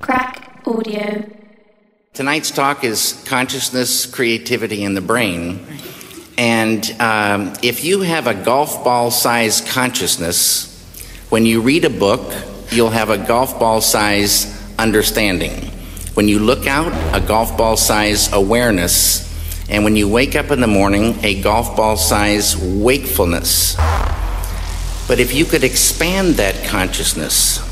Crack Audio. Tonight's talk is consciousness, creativity, and the brain. And um, if you have a golf ball size consciousness, when you read a book, you'll have a golf ball size understanding. When you look out, a golf ball size awareness. And when you wake up in the morning, a golf ball size wakefulness. But if you could expand that consciousness,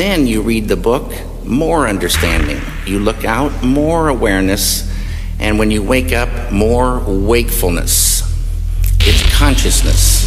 then you read the book, more understanding. You look out, more awareness. And when you wake up, more wakefulness. It's consciousness.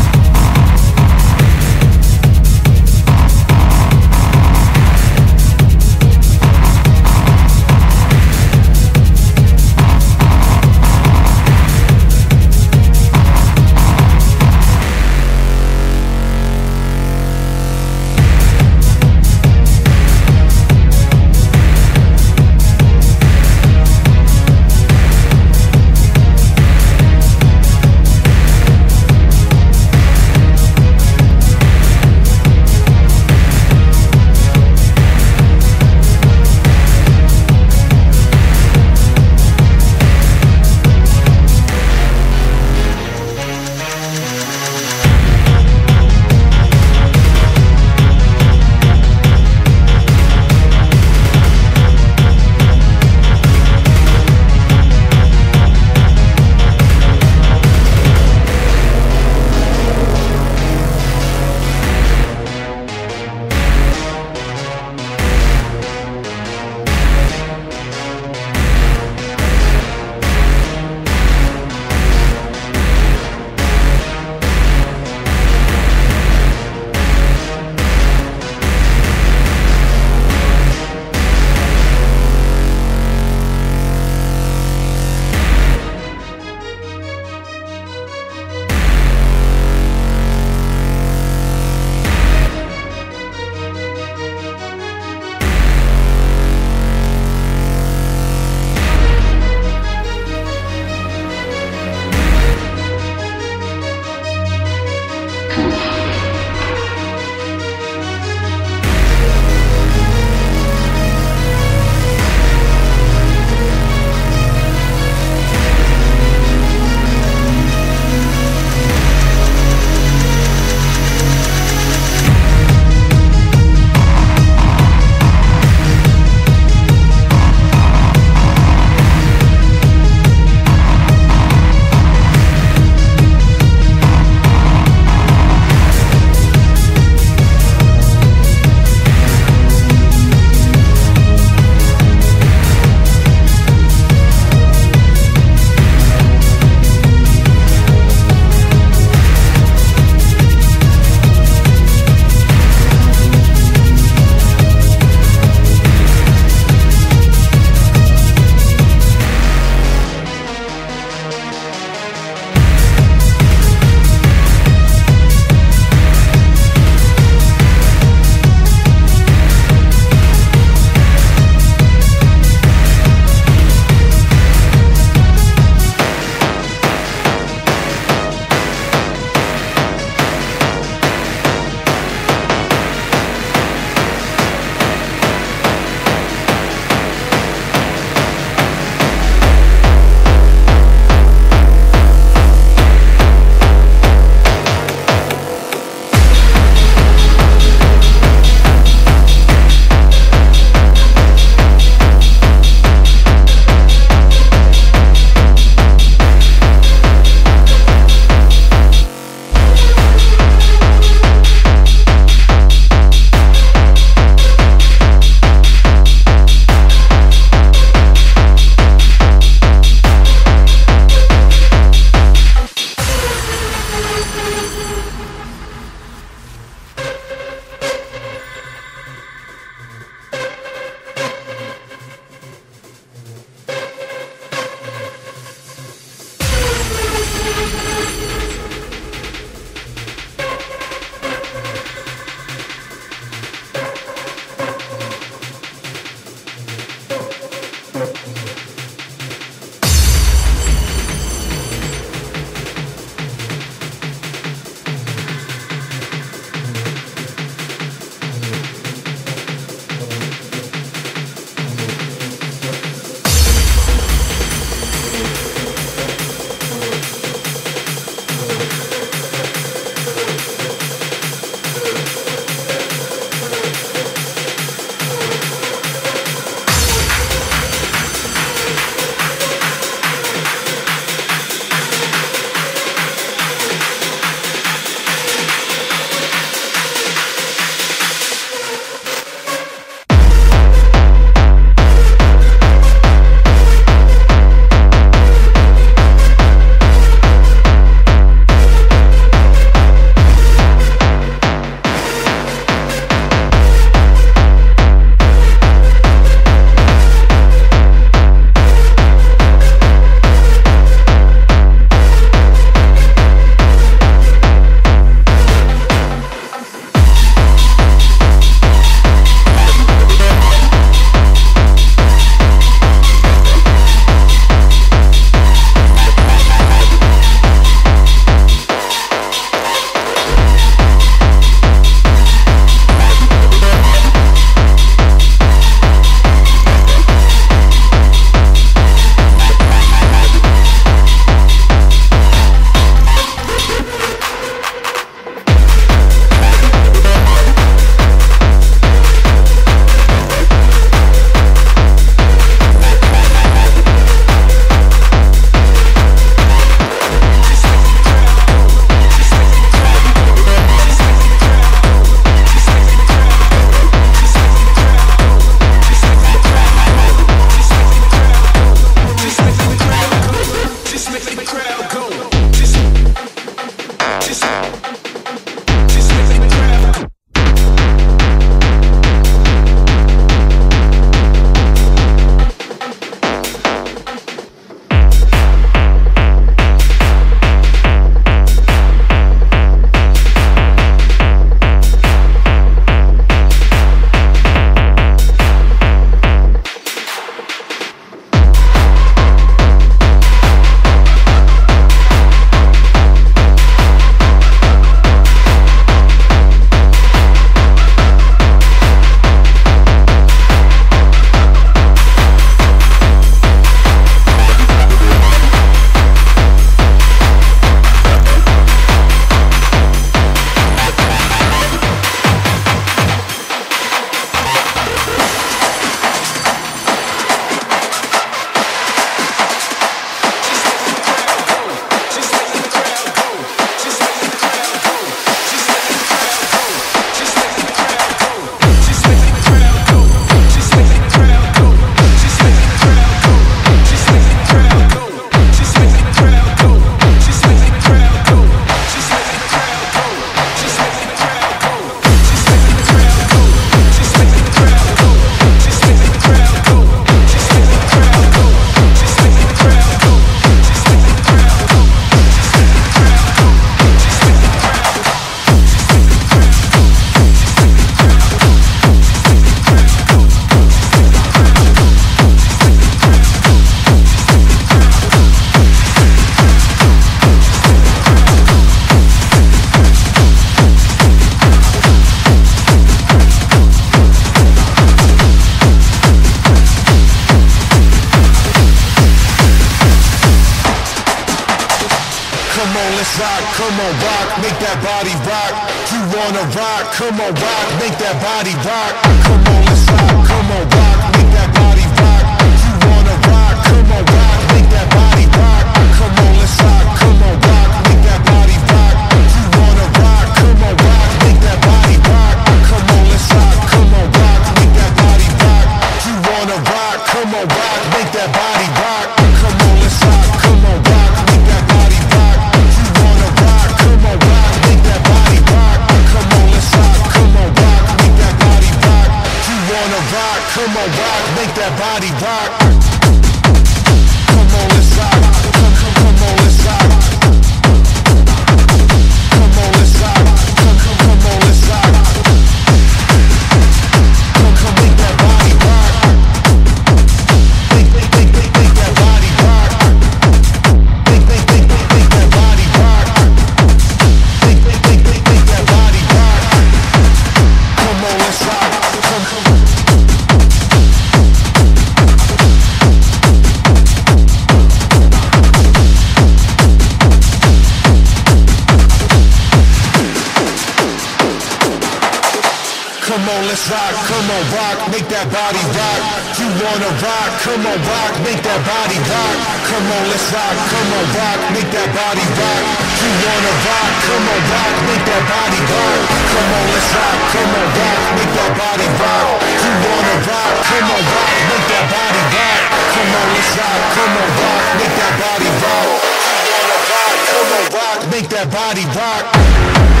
Rock, come on, rock, make that body rock. You wanna rock, come on, rock, make that body rock. Come on, let's rock, come on, rock, make that body rock. You wanna rock, come on, rock, make that body rock. Come on, let's rock, come on, rock, make that body rock. You wanna rock, come on, rock, make that body rock. Come on, let's rock, come on, rock, make that body rock. You wanna rock, come on, rock, make that body rock.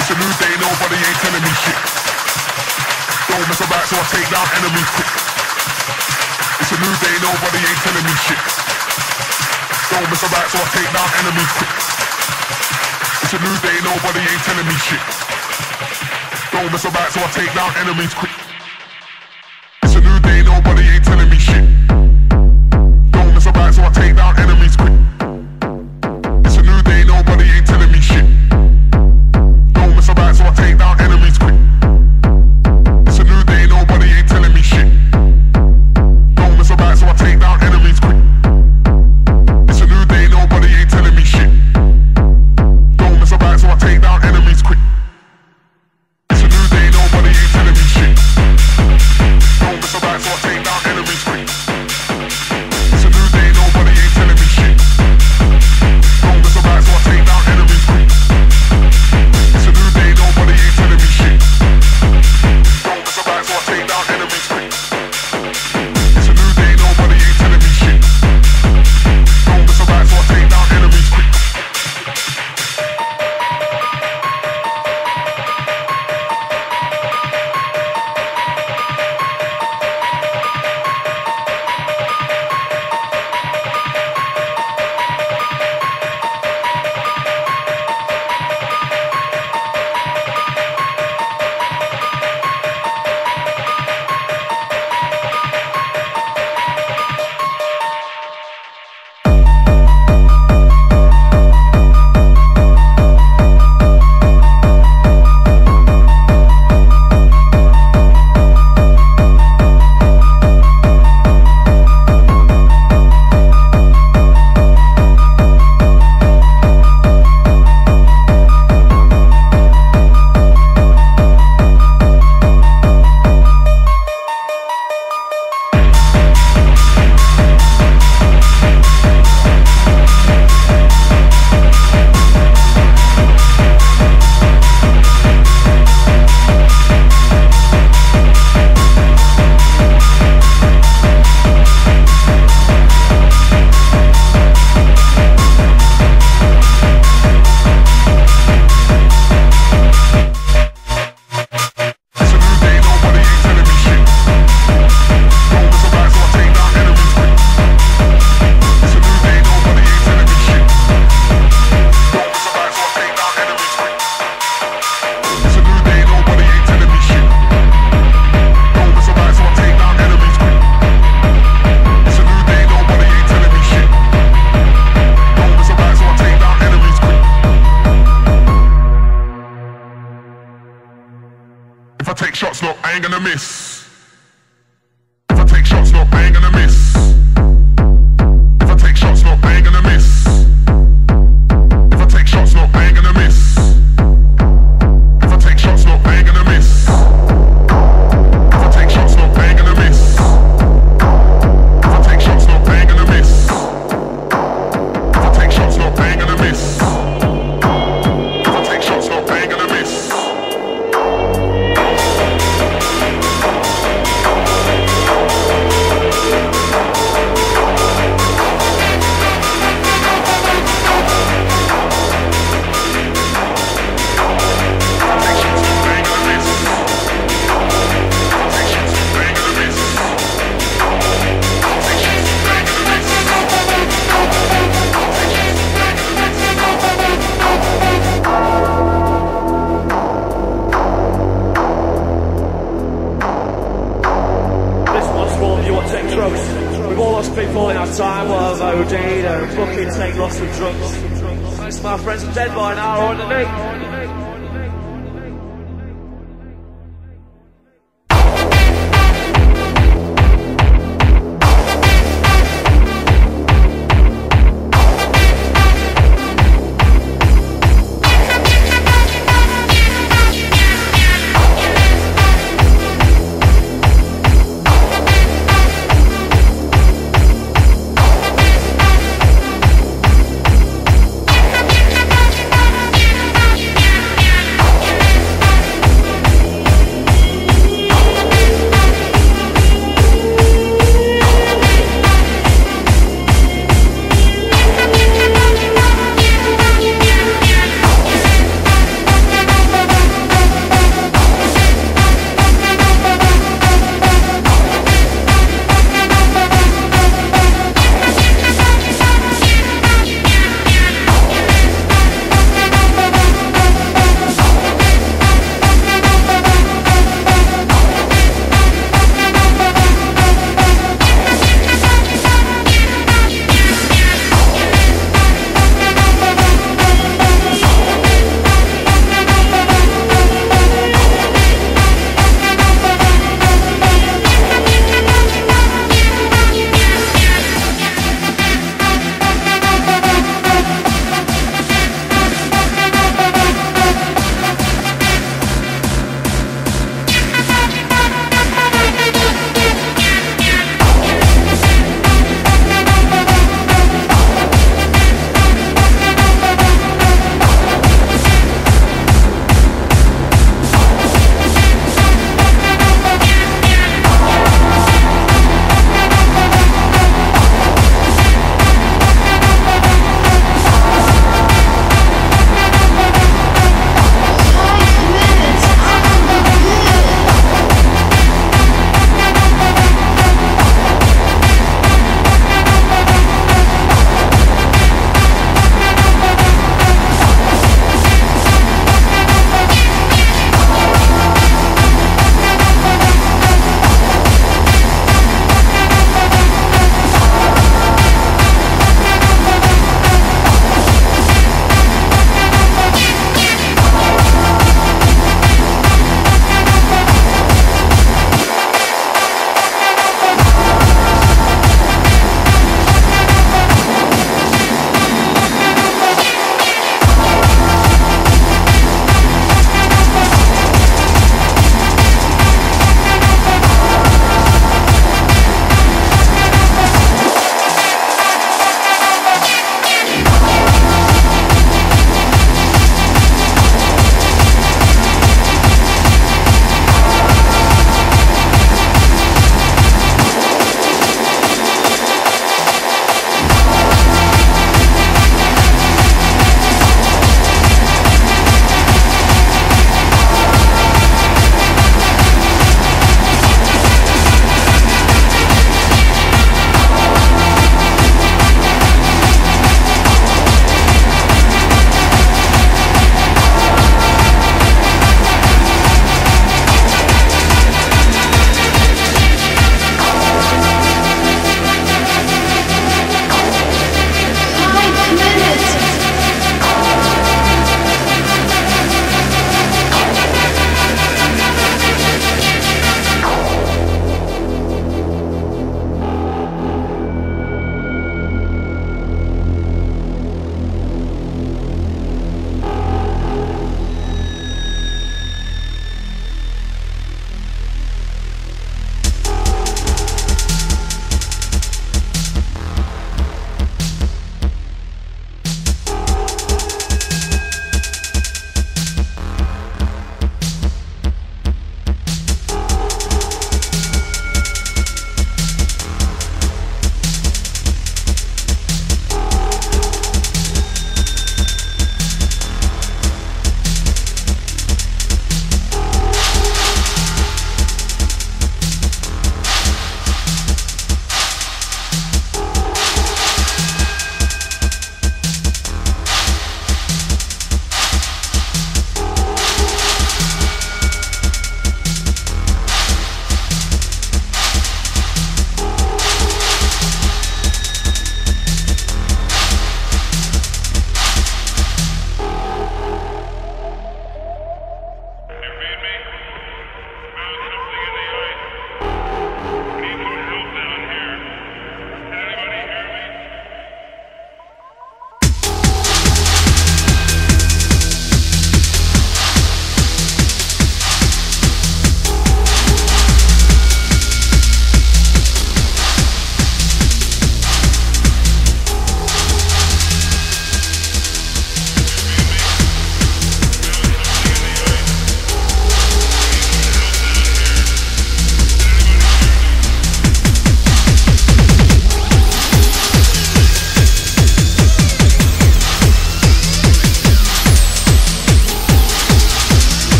It's a new day, nobody ain't telling me shit. Don't mess about, so I take down enemies quick. It's a new day, nobody ain't telling me shit. Don't mess about, so I take down enemies quick. It's a new day, nobody ain't telling me shit. Don't mess about, so I take down enemies quick. It's a new day, nobody ain't telling me shit. Don't mess about, so I take down enemies quick.